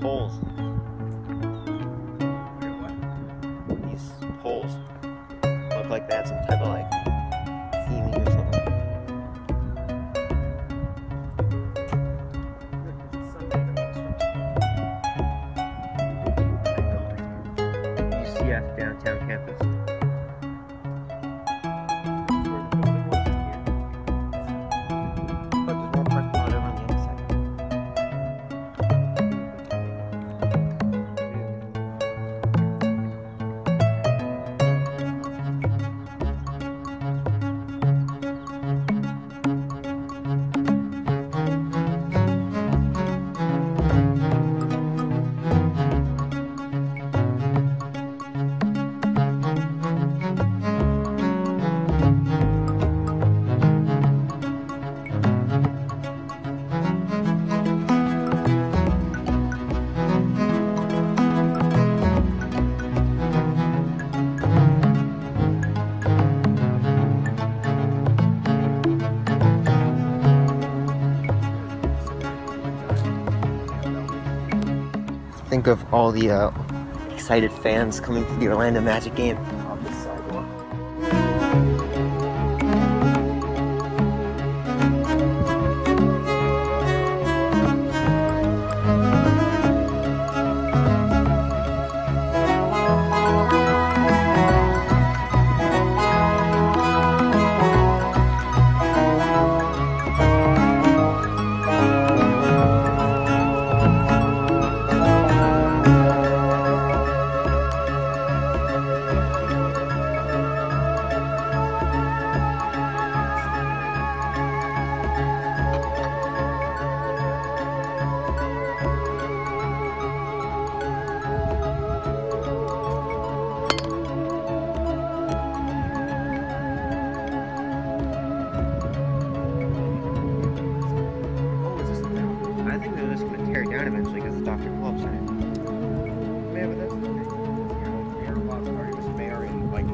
poles. These poles look like they had some type of like theming or something. UCF downtown campus. Think of all the uh, excited fans coming to the Orlando Magic game.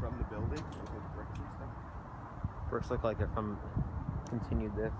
from the building? Like bricks and stuff? Bricks look like they're from continued this.